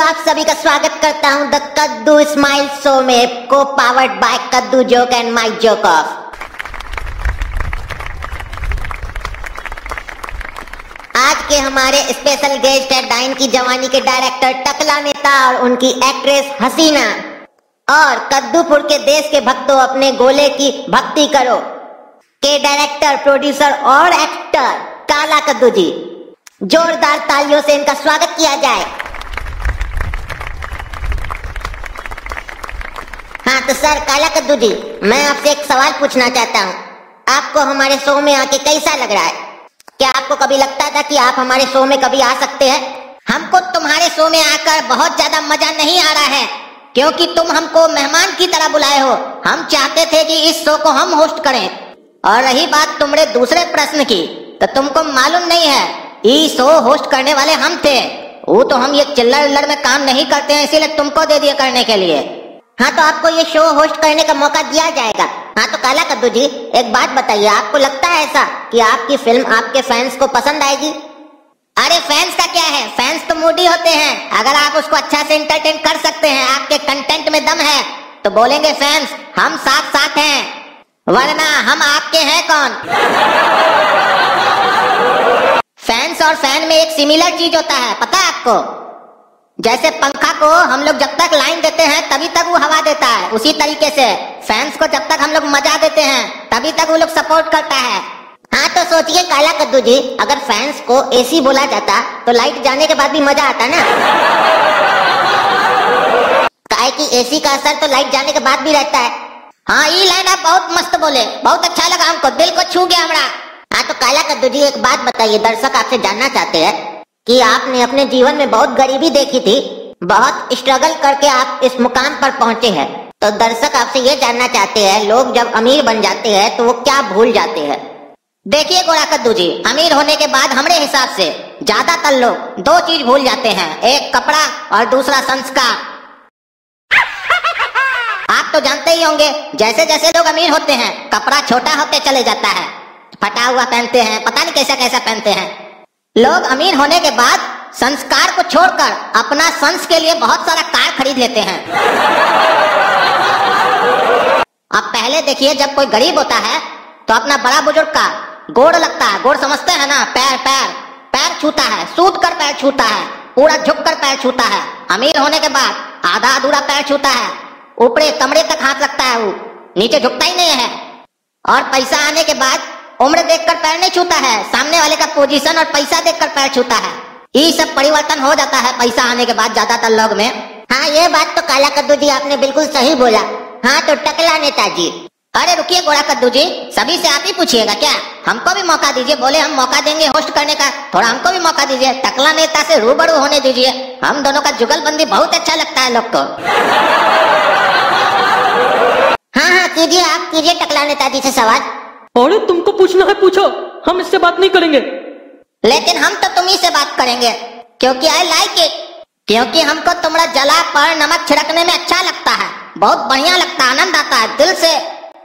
आप सभी का स्वागत करता हूँ द कद्दू स्माइल शो में को पावर्ड बाय कद्दू joke and my joke of आज के हमारे स्पेशल गेस्ट है डाइन की जवानी के डायरेक्टर टकला नेता और उनकी एक्ट्रेस हसीना। और कद्दूपुर के देश के भक्तों, अपने गोले की भक्ति करो। के डायरेक्टर प्रोड्यूसर और एक्टर काला कद्दू जी। जोरदार तालियों से इनका स्वागत किया जाए। हाँ तो सर, काला कद्दू जी मैं आपसे एक सवाल पूछना चाहता हूँ। आपको हमारे शो में आके कैसा लग रहा है? क्या आपको कभी लगता था कि आप हमारे शो में कभी आ सकते हैं? हमको तुम्हारे शो में आकर बहुत ज़्यादा मज़ा नहीं आ रहा है, क्योंकि तुम हमको मेहमान की तरह बुलाए हो। हम चाहते थे कि इस शो को हम होस्ट करें। और रही बात तुम्हारे दूसरे प्रश्न की तो तुमको मालूम नहीं है ये शो होस्ट करने वाले हम थे। वो तो हम ये चिल्लर उल्लर में काम नहीं करते हैं, इसीलिए तुमको दे दिया करने के लिए। हाँ तो आपको ये शो होस्ट करने का मौका दिया जाएगा। हाँ तो काला कद्दू जी, एक बात बताइए, आपको लगता है ऐसा कि आपकी फ़िल्म आपके फैंस को पसंद आएगी? अरे फैंस का क्या है? फैंस तो मूडी होते हैं। अगर आप उसको अच्छा से एंटरटेन कर सकते हैं, आपके कंटेंट में दम है तो बोलेंगे फैंस हम साथ साथ हैं। वरना हम आपके हैं कौन? फैंस और फ़ैन में एक सिमिलर चीज़ होता है, पता है आपको? जैसे पंखा को हम लोग जब तक लाइन देते हैं, तभी तक वो हवा देता है। उसी तरीके से फैंस को जब तक हम लोग मज़ा देते हैं, तभी तक वो लोग सपोर्ट करता है। हाँ तो सोचिए काला कद्दू जी, अगर फैंस को एसी बोला जाता तो लाइट जाने के बाद भी मज़ा आता ना? काहे कि एसी का असर तो लाइट जाने के बाद भी रहता है। हाँ ये लाइन आप बहुत मस्त बोले। बहुत अच्छा लगा हमको। दिल को छू गया हमारा। हाँ तो काला कद्दू जी, एक बात बताइए। दर्शक आपसे जानना चाहते हैं कि आपने अपने जीवन में बहुत गरीबी देखी थी। बहुत स्ट्रगल करके आप इस मुकाम पर पहुँचे हैं। तो दर्शक आपसे ये जानना चाहते हैं, लोग जब अमीर बन जाते हैं तो वो क्या भूल जाते हैं? देखिए गोरा कद्दू जी, अमीर होने के बाद हमारे हिसाब से ज़्यादातर लोग दो चीज़ भूल जाते हैं, एक कपड़ा और दूसरा संस्कार। आप तो जानते ही होंगे जैसे जैसे लोग अमीर होते हैं, कपड़ा छोटा होते चले जाता है। फटा हुआ पहनते हैं, पता नहीं कैसा कैसा पहनते हैं। लोग अमीर होने के बाद संस्कार को छोड़कर अपना संस के लिए बहुत सारा कार खरीद लेते हैं। अब पहले देखिए, जब कोई गरीब होता है तो अपना बड़ा बुज़ुर्ग का गोड़ लगता है। गोड़ समझते हैं ना? पैर पैर। पैर छूता है। सूद कर पैर छूता है। पूरा झुक कर पैर छूता है। अमीर होने के बाद आधा अधूरा पैर छूता है। ऊपरे कमरे तक हाथ लगता है वो। नीचे झुकता ही नहीं है। और पैसा आने के बाद उम्र देखकर पैर नहीं छूता है, सामने वाले का पोजीशन और पैसा देखकर पैर छूता है। ये सब परिवर्तन हो जाता है, पैसा आने के बाद ज़्यादातर लोग में। हाँ ये बात तो काला कद्दू जी आपने बिल्कुल सही बोला। हाँ तो टकला नेताजी। अरे, रुकिए गोरा कद्दू जी, सभी से आप ही पूछिएगा क्या? हमको भी मौका दीजिए, बोले हम मौका देंगे होस्ट करने का। थोड़ा हमको भी मौका दीजिए, टकला नेता से रूबरू होने दीजिए। हम दोनों का जुगलबंदी बहुत अच्छा लगता है लोग को। हाँ हाँ कीजिए आप, कीजिए टकला नेताजी से सवाल। अरे तुमको पूछना है, पूछो। हम इससे बात नहीं करेंगे। लेकिन हम तो तुम्ही से बात करेंगे। क्योंकि आई लाइक इट क्योंकि हमको तुम्हारा जला पर नमक छिड़कने में अच्छा लगता है। बहुत बढ़िया लगता है, आनंद आता है, दिल से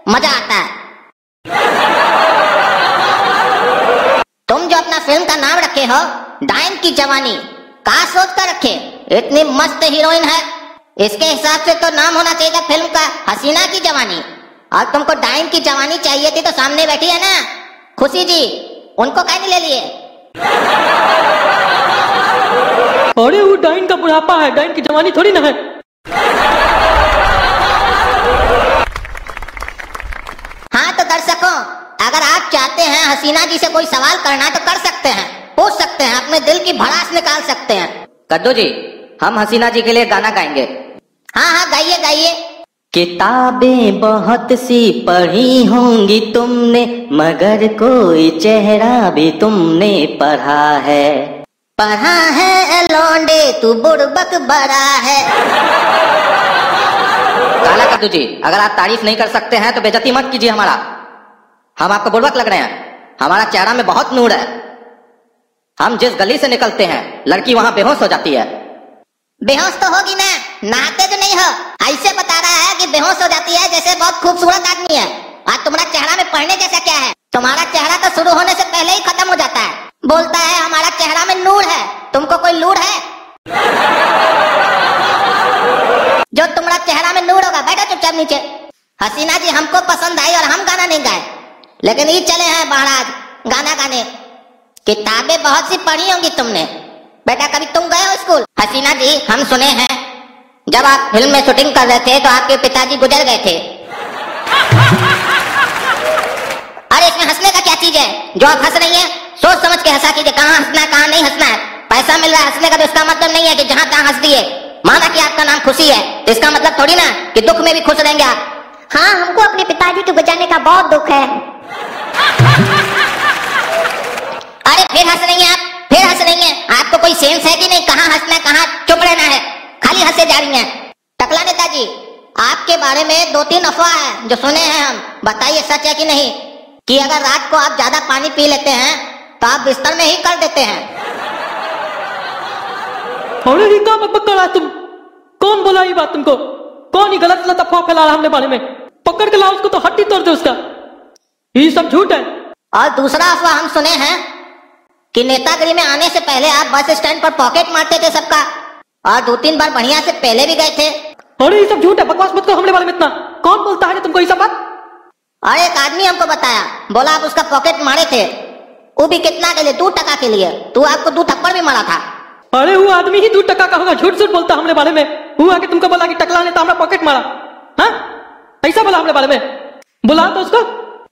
मज़ा आता है। तुम जो अपना फ़िल्म का नाम रखे हो डाइन की जवानी, कहा सोच कर रखे? इतनी मस्त हीरोइन है। इसके हिसाब से तो नाम होना चाहिए फ़िल्म का, हसीना की जवानी। और तुमको डाइन की जवानी चाहिए थी तो सामने बैठी है ना। खुशी जी उनको कह नहीं ले लिए। अरे वो डाइन का बुढ़ापा है डाइन की जवानी थोड़ी ना है। हाँ तो दर्शकों अगर आप चाहते हैं हसीना जी से कोई सवाल करना तो कर सकते हैं पूछ सकते हैं अपने दिल की भड़ास निकाल सकते हैं। कद्दू जी हम हसीना जी के लिए गाना गाएँगे। हाँ हाँ गाइए गाइए। किताबें बहुत सी पढ़ी होंगी तुमने मगर कोई चेहरा भी तुमने पढ़ा है। पढ़ा है लोंडे तू बुड़बक बड़ा है। काला कद्दू जी अगर आप तारीफ़ नहीं कर सकते हैं तो बेजती मत कीजिए हमारा। हम आपको बुड़बक लग रहे हैं। हमारा चेहरा में बहुत नूर है। हम जिस गली से निकलते हैं लड़की वहाँ बेहोश हो जाती है। बेहोश तो होगी ना नहाते तो नहीं हो। ऐसे बता रहा है कि बेहोश हो जाती है जैसे बहुत खूबसूरत आदमी है। और तुम्हारा चेहरा में पढ़ने जैसा क्या है? तुम्हारा चेहरा तो शुरू होने से पहले ही खत्म हो जाता है। बोलता है, हमारा चेहरा में नूर है। तुमको कोई लूर है? जो तुम्हारा चेहरा में नूर होगा, बैठो चुपचाप नीचे। हसीना जी, हमको पसंद आई और हम गाना नहीं गाए। लेकिन ये चले हैं महाराज, गाना गाने। किताबें बहुत सी पढ़ी होंगी तुमने। बेटा, कभी तुम गए हो स्कूल? हसीना जी, हम सुने हैं। जब आप फ़िल्म में शूटिंग कर रहे थे तो आपके पिताजी गुजर गए थे। अरे इसमें हंसने का क्या चीज़ है? जो आप हंस रही हैं सोच समझ के हंसा कीजिए कहाँ हंसना है कहाँ नहीं हंसना है। पैसा मिल रहा है हंसने का तो इसका मतलब नहीं है कि जहाँ तहाँ हंस दिए। माना कि आपका नाम खुशी है तो इसका मतलब थोड़ी ना कि दुख में भी खुश रहेंगे आप। हाँ हमको अपने पिताजी के गुजरने का बहुत दुख है। अरे फिर हंस रही हैं आप फिर हंस रही हैं। आपको कोई सेंस है कि नहीं? कहाँ हंसना है कहाँ चुप रहना है? खाली हंसे जा रही हैं। टकला नेताजी आपके बारे में दो तीन अफवाह है जो सुने हैं हम। बताइए सच है कि नहीं? कि अगर रात को आप ज़्यादा पानी पी लेते हैं तो आप बिस्तर में ही कर देते हैं। ये क्या बकबक कर रहा तुम। कौन बोला ये बात तुमको? कौन ही गलत गलत अफवाह फैला रहा हमने बारे में? पकड़ के लाओ उसको तो हड्डी तोड़ दे उसका। ये सब झूठ है। और दूसरा अफवाह हम सुने हैं कि नेतागिरी में आने से पहले आप बस स्टैंड पर पॉकेट मारते थे सबका। और दो तीन बार बढ़िया से पहले भी गए थे। अरे ये सब झूठ है बकवास मत करो हमने बारे में इतना। कौन बोलता है तुमको ये सब बात? और एक आदमी हमको बताया। बोला आप उसका पॉकेट मारे थे। वो भी कितना के लिए? दो टका के लिए। तू आपको दो थप्पड़ भी मारा था। अरे वो आदमी ही दो टका का होगा झूठ झूठ बोलता हमने बारे में। वो आके तुमको बोला कि टकला ने तो हमारा पॉकेट मारा। हाँ? ऐसा बोला हमने बारे में। बुला तो उसको।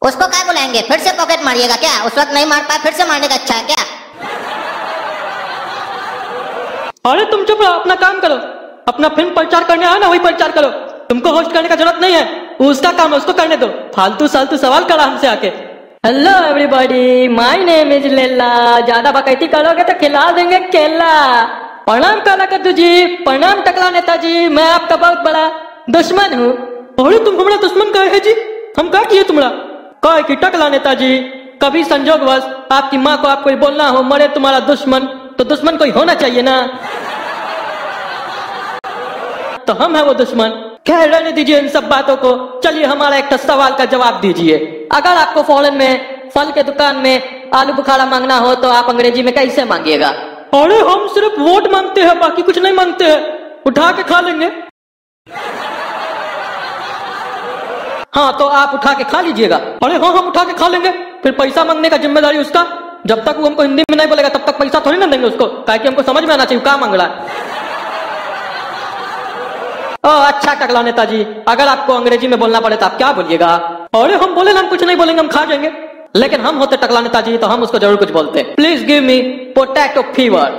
उसको क्या बुलाएँगे? फिर से पॉकेट मारिएगा क्या? उस वक्त नहीं मार पाए फिर से मारने का अच्छा है क्या? अरे तुम चुप रहो अपना काम करो। अपना फ़िल्म प्रचार करने आया ना वही प्रचार करो। तुमको होस्ट करने का ज़रूरत नहीं है। उसका काम है उसको करने दो। फालतू सालतू सवाल करा हमसे आके। Hello everybody my name is Leela ज़्यादा बकैती करोगे तो खिला देंगे केला। प्रणाम काला कद्दू जी प्रणाम टकला नेताजी। मैं आपका बहुत बड़ा दुश्मन हूँ। अरे तुम हमारा दुश्मन कहे है जी? हम क्या किए तुम्हारा कहे कि टकला नेताजी कभी संजोग संजोगवश आपकी माँ को आप कोई बोलना हो मरे तुम्हारा दुश्मन। तो दुश्मन कोई होना चाहिए ना? तो हम है वो दुश्मन। खैर रहने दीजिए इन सब बातों को। चलिए हमारा एक सवाल का जवाब दीजिए। अगर आपको फॉरन में, फल के दुकान में आलू बुखारा मांगना हो तो आप अंग्रेज़ी में कैसे मांगिएगा? अरे, हम सिर्फ़ वोट मांगते हैं, बाकी कुछ नहीं मांगते। हैं उठा के खा लेंगे। हाँ तो आप उठा के खा लीजिएगा। अरे हाँ हम उठा के खा लेंगे। फिर पैसा मांगने का ज़िम्मेदारी उसका। जब तक वो हमको हिंदी में नहीं बोलेगा, तब तक पैसा थोड़ी ना देंगे उसको। ताकि हमको समझ में आना चाहिए क्या मांग रहा है ओ अच्छा टकला नेताजी, अगर आपको अंग्रेज़ी में बोलना पड़े तो आप क्या बोलिएगा? अरे, हम बोले हम कुछ नहीं बोलेंगे, हम खा जाएँगे। लेकिन हम होते टकला नेताजी तो हम उसको ज़रूर कुछ बोलते। Please give me potato fever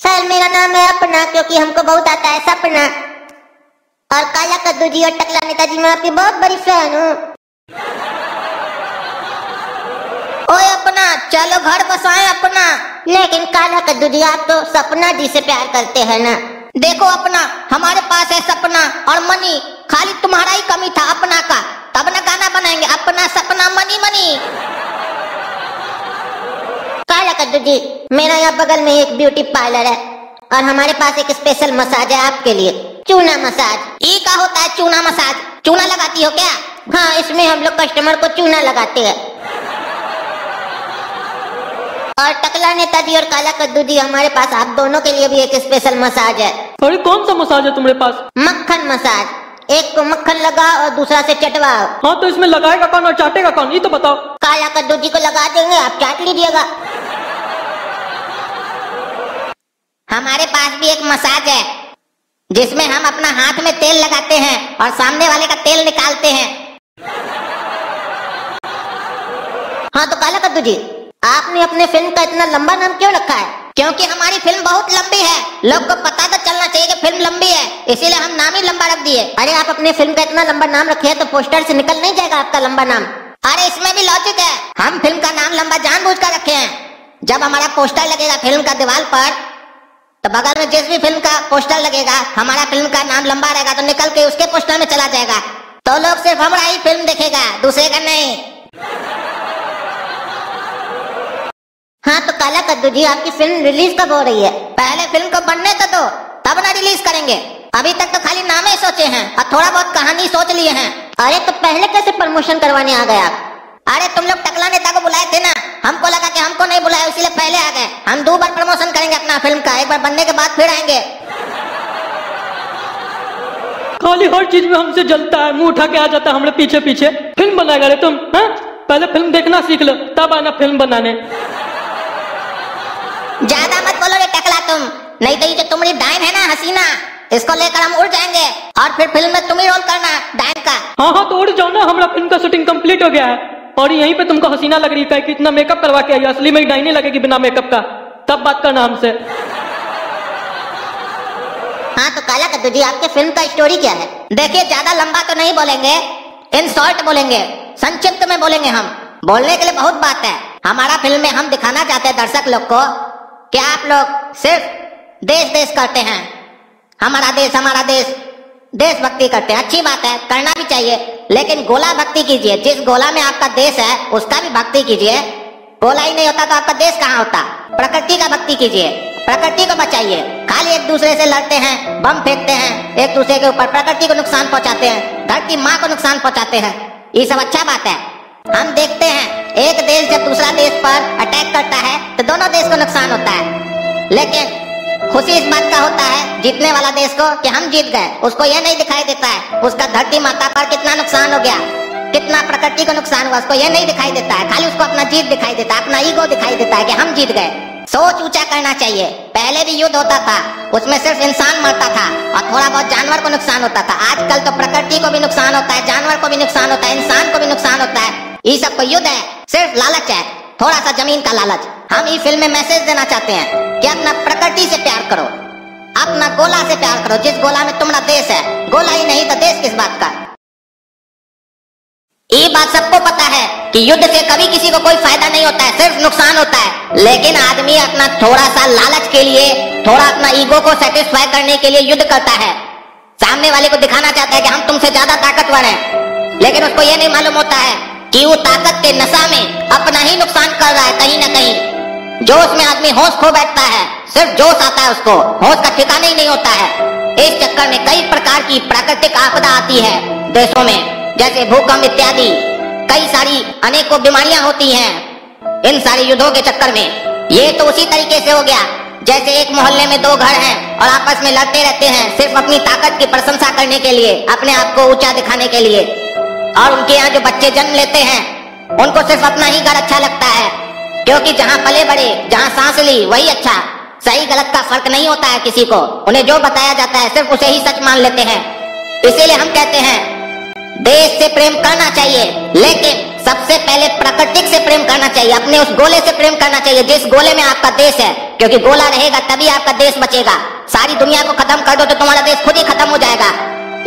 sir, मेरा नाम है अपना, क्योंकि हमको बहुत आता है सपना। और काला कद्दू जी और टकला नेताजी, मैं आपकी बहुत बड़ी फ़ैन हूँ। ओए अपना, चलो घर बसाए अपना। लेकिन काला आप तो सपना जी से प्यार करते हैं ना। देखो अपना, हमारे पास है सपना और मनी। खाली तुम्हारा ही कमी था अपना का। तब ना गाना बनाएँगे, अपना सपना मनी मनी। काला कद्दू जी मेरा यहाँ बगल में एक ब्यूटी पार्लर है। और हमारे पास एक स्पेशल मसाज है आपके लिए। चूना मसाज ये का होता है चूना मसाज चूना लगाती हो क्या? हाँ इसमें हम लोग कस्टमर को चूना लगाते हैं। और टकला नेता नेताजी और काला कद्दू जी हमारे पास आप दोनों के लिए भी एक स्पेशल मसाज है। अरे कौन सा मसाज है तुम्हारे पास? मक्खन मसाज एक को मक्खन लगा और दूसरा से चटवाओ। हाँ तो इसमें लगाएगा कौन और चाटेगा कौन? ये तो बताओ। काला कद्दू जी को लगा देंगे आप चाट लीजिएगा। हमारे पास भी एक मसाज है जिसमें हम अपना हाथ में तेल लगाते हैं और सामने वाले का तेल निकालते हैं। हाँ तो काला कद्दू जी आपने अपने फ़िल्म का इतना लंबा नाम क्यों रखा है? क्योंकि हमारी फ़िल्म बहुत लंबी है। लोग को पता तो चलना चाहिए कि फ़िल्म लंबी है। इसीलिए हम नाम ही लंबा रख दिए। अरे, आप अपने फ़िल्म का इतना लंबा नाम रखे हैं तो पोस्टर से निकल नहीं जाएगा आपका लंबा नाम। अरे, इसमें भी लॉजिक है। हम फ़िल्म का नाम लंबा जानबूझ कर रखे हैं। जब हमारा पोस्टर लगेगा फ़िल्म का दीवार पर तो बगल में जिस भी फ़िल्म का पोस्टर लगेगा, हमारा फ़िल्म का नाम लंबा रहेगा तो निकल के उसके पोस्टर में चला जाएगा। तो लोग सिर्फ़ हमारा ही फ़िल्म देखेगा, दूसरे का नहीं हाँ तो काला कद्दू जी आपकी फ़िल्म रिलीज़ कब हो रही है? पहले फ़िल्म को बनने तो दो तब ना रिलीज़ करेंगे। अभी तक तो खाली नाम ही सोचे हैं और थोड़ा बहुत कहानी सोच लिए हैं। अरे तो पहले कैसे प्रमोशन करवाने आ गए आप? अरे तुम लोग टकला नेता को बुलाए थे ना हमको लगा कि हमको नहीं बुलाया इसीलिए पहले आ गए। हम दो बार प्रमोशन करेंगे अपना फ़िल्म का एक बार बनने के बाद फिर आएँगे। खाली हर चीज़ में हमसे जलता है मुँह उठा के आ जाता है हमारे पीछे पीछे फ़िल्म बनाएगा रे तुम हाँ? पहले फ़िल्म देखना सीख लो तब आना फ़िल्म बनाने ज़्यादा मत बोलो रे टकला तुम। नहीं तो ये जो तुम्हारी डाइन है ना हसीना इसको लेकर हम उड़ जाएँगे। और फिर फ़िल्म में तुम ही रोल करना डाइन का। हाँ हाँ तो उड़ जाओ ना हमारा फ़िल्म का शूटिंग कंप्लीट हो गया है। और यहीं पे तुमको हसीना लग रही है कि इतना मेकअप करवा के आई असली में ही डाइने लगेगी बिना मेकअप का। तब बात करना हमसे। हाँ तो काला कद्दू जी आपके फ़िल्म का स्टोरी क्या है? देखिए ज़्यादा लंबा तो नहीं बोलेंगे इन शॉर्ट बोलेंगे संक्षिप्त में बोलेंगे हम। बोलने के लिए बहुत बात है। हमारा फ़िल्म में हम दिखाना चाहते हैं दर्शक लोग को कि आप लोग सिर्फ़ देश देश करते हैं। हमारा देश हमारा देश, देशभक्ति करते हैं। अच्छी बात है, करना भी चाहिए। लेकिन गोला भक्ति कीजिए। जिस गोला में आपका देश है, उसका भी भक्ति कीजिए। गोला ही नहीं होता तो आपका देश कहाँ होता? प्रकृति का भक्ति कीजिए। प्रकृति को बचाइए। खाली एक दूसरे से लड़ते हैं, बम फेंकते हैं, एक दूसरे के ऊपर प्रकृति को नुकसान पहुंचाते हैं, धरती माँ को नुकसान पहुंचाते हैं। ये सब अच्छा बात है। हम देखते हैं, एक देश जब दूसरा देश पर अटैक करता है तो दोनों देश को नुकसान होता है। लेकिन खुशी इस बात का होता है, जीतने वाला देश को कि हम जीत गए। उसको यह नहीं दिखाई देता है, उसका धरती माता पर कितना नुकसान हो गया, कितना प्रकृति को नुकसान हुआ, उसको यह नहीं दिखाई देता है। खाली उसको अपना जीत दिखाई देता है, अपना ईगो दिखाई देता है कि हम जीत गए। सोच ऊँचा करना चाहिए। पहले भी युद्ध होता था, उसमें सिर्फ़ इंसान मरता था और थोड़ा बहुत जानवर को नुकसान होता था। आजकल तो प्रकृति को भी नुकसान होता है, जानवर को भी नुकसान होता है, इंसान को भी नुकसान होता है। ये सबको युद्ध है, सिर्फ़ लालच है थोड़ा सा ज़मीन का लालच। हम इस फ़िल्म में मैसेज देना चाहते हैं। कि अपना प्रकृति से प्यार करो। अपना गोला से प्यार करो, जिस गोला में तुम्हारा देश है। गोला ही नहीं तो देश किस बात का ये बात सबको पता है कि युद्ध से कभी किसी को कोई फ़ायदा नहीं होता है, सिर्फ़ नुकसान होता है। लेकिन आदमी अपना थोड़ा सा लालच के लिए, थोड़ा अपना ईगो को सेटिस्फाई करने के लिए युद्ध करता है। सामने वाले को दिखाना चाहता है कि हम तुमसे ज़्यादा ताकतवर हैं। लेकिन उसको ये नहीं मालूम होता है कि वो ताकत के नशा में अपना ही नुकसान कर रहा है, कहीं ना कहीं। जोश में आदमी होश खो बैठता है। सिर्फ़ जोश आता है उसको। होश का ठिकाना ही नहीं होता है। इस चक्कर में कई प्रकार की प्राकृतिक आपदा आती है देशों में। जैसे भूकंप इत्यादि। कई सारी अनेकों बीमारियाँ होती हैं इन सारे युद्धों के चक्कर में। ये तो उसी तरीके से हो गया। जैसे एक मोहल्ले में दो घर हैं और आपस में लड़ते रहते हैं सिर्फ़ अपनी ताकत की प्रशंसा करने के लिए, अपने आप को ऊँचा दिखाने के लिए। और उनके यहाँ जो बच्चे जन्म लेते हैं, उनको सिर्फ़ अपना ही घर अच्छा लगता है। क्योंकि जहाँ पले बड़े जहाँ सांस ली, वही अच्छा। सही गलत का फ़र्क नहीं होता है किसी को। उन्हें जो बताया जाता है, सिर्फ़ उसे ही सच मान लेते हैं। इसीलिए हम कहते हैं, देश से प्रेम करना चाहिए, लेकिन सबसे पहले प्राकृतिक से प्रेम करना चाहिए। अपने उस गोले से प्रेम करना चाहिए, जिस गोले में आपका देश है। क्योंकि गोला रहेगा, तभी आपका देश बचेगा। सारी दुनिया को खत्म कर दो तो तुम्हारा देश खुद ही खत्म हो जाएगा।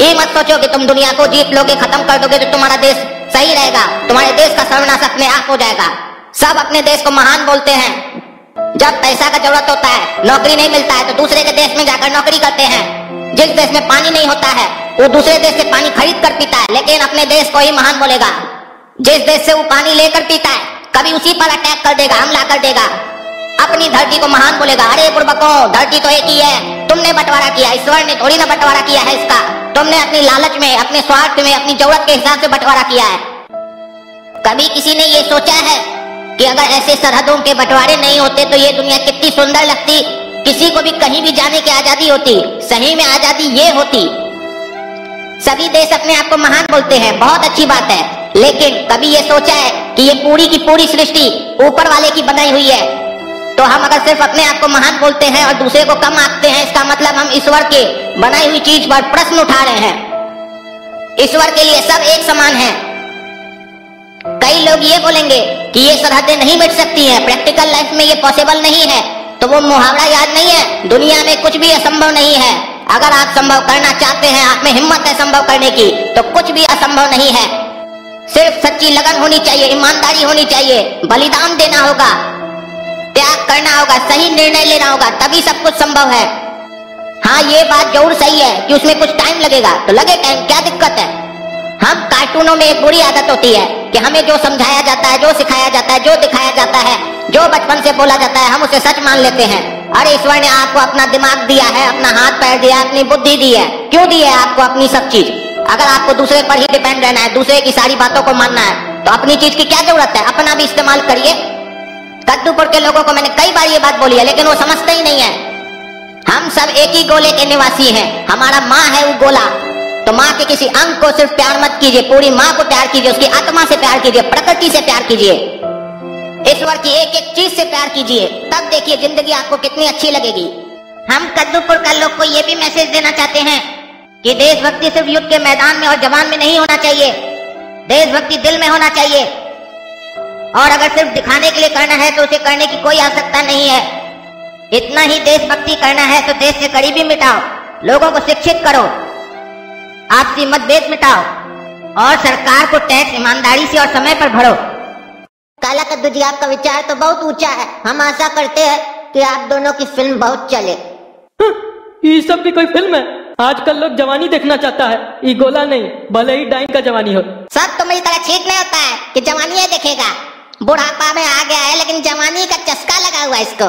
ये मत सोचो कि तुम दुनिया को जीत लोगे, खत्म कर दोगे तो तुम्हारा देश सही रहेगा। तुम्हारे देश का सर्वनाश अपने आप हो जाएगा। सब अपने देश को महान बोलते हैं। जब पैसा का ज़रूरत होता है, नौकरी नहीं मिलता है तो दूसरे के देश में जाकर नौकरी करते हैं। जिस देश में पानी नहीं होता है, वो दूसरे देश से पानी खरीद कर पीता है, लेकिन अपने देश को ही महान बोलेगा। जिस देश से वो पानी लेकर पीता है, कभी उसी पर अटैक कर देगा, हमला कर देगा। अपनी धरती को महान बोलेगा। अरे पूर्वकों, धरती तो एक ही है। तुमने बंटवारा किया, ईश्वर ने थोड़ी ना बंटवारा किया है इसका। तुमने अपनी लालच में, अपने स्वार्थ में, अपनी ज़रूरत के हिसाब से बंटवारा किया है। कभी किसी ने ये सोचा है कि अगर ऐसे सरहदों के बंटवारे नहीं होते तो ये दुनिया कितनी सुंदर लगती। किसी को भी कहीं भी जाने की आज़ादी होती, सही में आज़ादी ये होती। सभी देश अपने आप को महान बोलते हैं, बहुत अच्छी बात है। लेकिन कभी ये सोचा है कि ये पूरी की पूरी सृष्टि ऊपर वाले की बनाई हुई है? तो हम अगर सिर्फ़ अपने आप को महान बोलते हैं और दूसरे को कम आंकते हैं, इसका मतलब हम ईश्वर के बनाई हुई चीज़ पर प्रश्न उठा रहे हैं। ईश्वर के लिए सब एक समान है। कई लोग ये बोलेंगे कि ये सरहदें नहीं मिट सकती हैं। प्रैक्टिकल लाइफ में ये पॉसिबल नहीं है। तो वो मुहावरा याद नहीं है। दुनिया में कुछ भी असंभव नहीं है। अगर आप संभव करना चाहते हैं, आप में हिम्मत है संभव करने की तो कुछ भी असंभव नहीं है। सिर्फ़ सच्ची लगन होनी चाहिए, ईमानदारी होनी चाहिए। बलिदान देना होगा। त्याग करना होगा, सही निर्णय लेना होगा, तभी सब कुछ संभव है। हाँ ये बात ज़रूर सही है कि उसमें कुछ टाइम लगेगा। तो लगे टाइम क्या दिक्कत है? हम कार्टूनों में एक बुरी आदत होती है कि हमें जो समझाया जाता है, जो सिखाया जाता है, जो दिखाया जाता है, जो बचपन से बोला जाता है, हम उसे सच मान लेते हैं। अरे ईश्वर ने आपको अपना दिमाग दिया है, अपना हाथ पैर दिया अपनी बुद्धि दी है, क्यों दी है आपको अपनी सब चीज़? अगर आपको दूसरे पर ही डिपेंड रहना है, दूसरे की सारी बातों को मानना है तो अपनी चीज़ की क्या ज़रूरत है? अपना भी इस्तेमाल करिए। कद्दूपुर के लोगों को मैंने कई बार ये बात बोली है, लेकिन वो समझते ही नहीं है। हम सब एक ही गोले के निवासी हैं। हमारा माँ है वो गोला। तो माँ के किसी अंग को सिर्फ़ प्यार मत कीजिए, पूरी माँ को प्यार कीजिए, उसकी आत्मा से प्यार कीजिए, प्रकृति से प्यार कीजिए। ईश्वर की एक एक चीज़ से प्यार कीजिए, तब देखिए ज़िंदगी आपको कितनी अच्छी लगेगी। हम कद्दूपुर का लोग को ये भी मैसेज देना चाहते हैं कि देशभक्ति सिर्फ़ युद्ध के मैदान में और जवान में नहीं होना चाहिए। देशभक्ति दिल में होना चाहिए। और अगर सिर्फ़ दिखाने के लिए करना है तो उसे करने की कोई आवश्यकता नहीं है। इतना ही देशभक्ति करना है तो देश से गरीबी मिटाओ, लोगों को शिक्षित करो। आपसी मतभेद मिटाओ और सरकार को टैक्स ईमानदारी से और समय पर भरो। काला कद्दू जी आपका विचार तो बहुत ऊँचा है। हम आशा करते हैं कि आप दोनों की फ़िल्म बहुत चले। ये सब भी कोई फ़िल्म है? आजकल लोग जवानी देखना चाहता है। ये गोला नहीं भले ही डाइन का जवानी हो। सब तो मेरी तरह ठीक नहीं होता है कि जवानी ही देखेगा। बुढ़ापा में आ गया है लेकिन जवानी का चस्का लगा हुआ है इसको।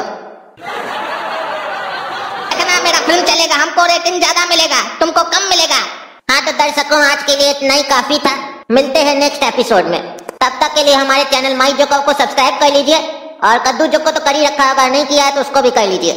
देखना मेरा फ़िल्म चलेगा हमको रेटिंग ज़्यादा मिलेगा तुमको कम मिलेगा। हाँ तो दर्शकों, आज के लिए इतना ही काफ़ी था। मिलते हैं नेक्स्ट एपिसोड में। तब तक के लिए हमारे चैनल माई जोको को सब्सक्राइब कर लीजिए। और कद्दू जोको तो कर ही रखा अगर नहीं किया है तो उसको भी कर लीजिए।